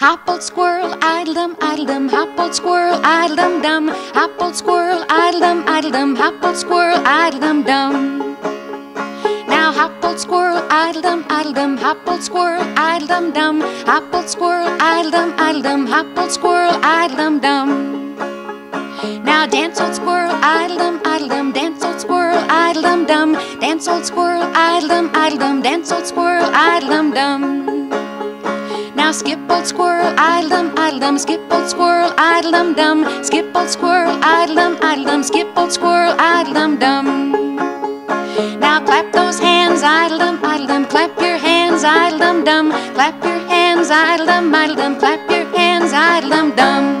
Hop old squirrel, idledum, idledum, hop old squirrel, idledum dum. Hop old squirrel, idledum, idledum, hop old squirrel, idledum dum. dum. Now hop old squirrel, idledum, idledum, hop old squirrel, idledum dum. Hop old squirrel, idledum, idledum, hop old squirrel, idledum dum. dum. Now dance old squirrel, idledum, idledum, dance old squirrel, idledum dum. dum. Dance old squirrel, idledum, idledum, dance old squirrel, idledum dum. Now skip old squirrel, idledum, idledum, skip old squirrel, idledum dum. dum. Skip old squirrel, idledum, idledum, skip old squirrel, idledum dum. dum. Now clap those hands, idledum, idledum, clap your hands, idledum dum. dum. Clap your hands, idledum, idledum, clap your hands, idledum dum.